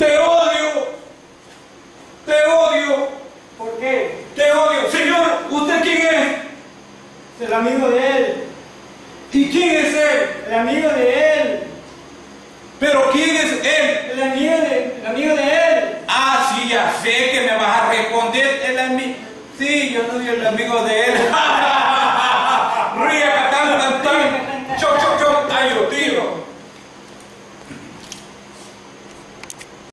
Te odio. Te odio. ¿Por qué? Te odio. Señor, ¿usted quién es? El amigo de él. ¿Y quién es él? El amigo de él. ¿Pero quién es él? El amigo de, el amigo de él. Ah, sí, ya sé que me vas a responder. El ami- Sí, yo no soy el amigo de él.